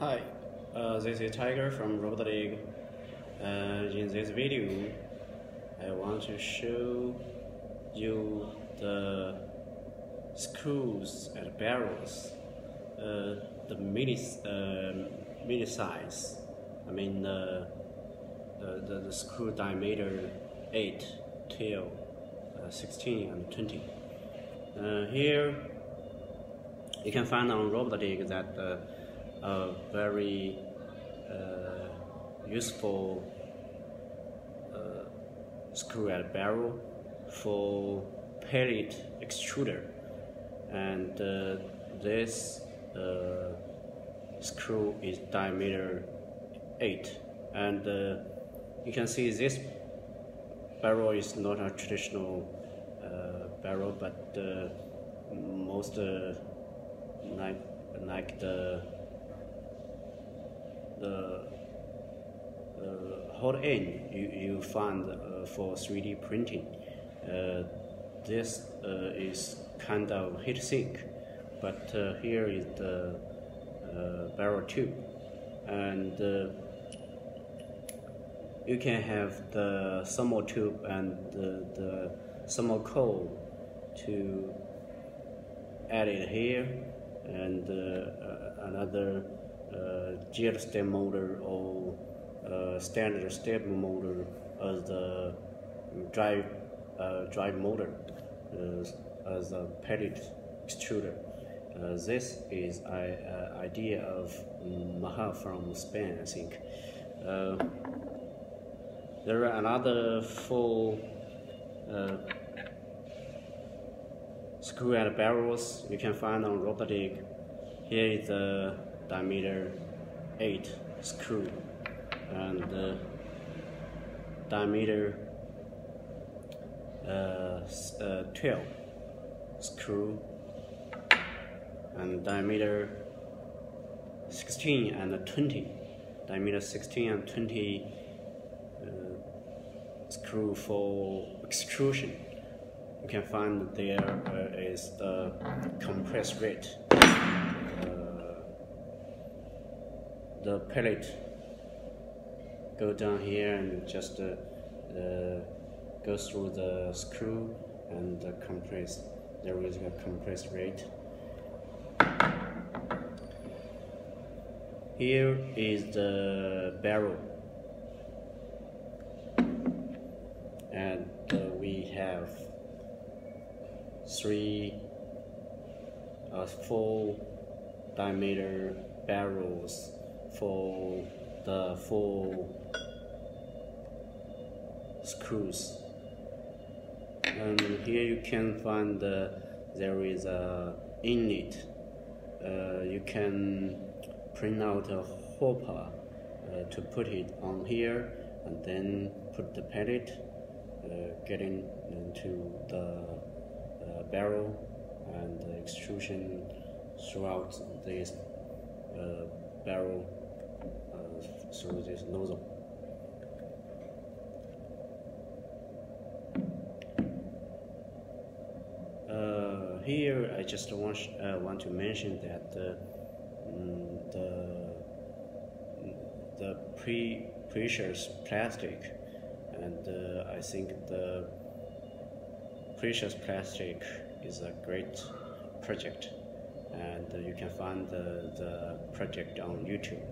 Hi, uh, this is Tiger from RobotDigg. Uh, in this video, I want to show you the screws and barrels, uh, the mini, uh, mini size. I mean the, the, the screw diameter 8 till uh, 16 and 20. Uh, here you can find on RobotDigg that uh, a very uh, useful uh, screw and barrel for pellet extruder. And uh, this uh, screw is diameter 8 and uh, you can see this barrel is not a traditional uh, barrel but most like like the the uh, hot end you, you find uh, for 3D printing. Uh, this uh, is kind of heat sink, but here is the barrel tube, and you can have the thermal tube and the, the thermocouple to add it here and another uh, gear step motor or uh, standard step motor as the drive uh, drive motor as a pellet extruder. Uh, this is an uh, idea of Maha from Spain, I think. Uh, there are another four screw and barrels you can find on RobotDigg. Here is the diameter 8 screw. And the diameter uh, uh, 12 screw. And diameter 16 and 20 diameter 16 and 20 uh, screw for extrusion. You can find there uh, is the compress rate the pellet go down here and just uh, uh, go through the screw and uh, compress. There is a compress rate. Here is the barrel and uh, we have three uh, four diameter barrels for the four screws. And here you can find uh, there is a inlet uh, you can print out a hopper uh, to put it on here and then put the pellet uh, getting into the uh, barrel and extrusion throughout this uh, barrel through this nozzle. Uh, here I just want, uh, want to mention that uh, the the pre precious plastic and uh, I think the precious plastic is a great project and you can find the, the project on YouTube.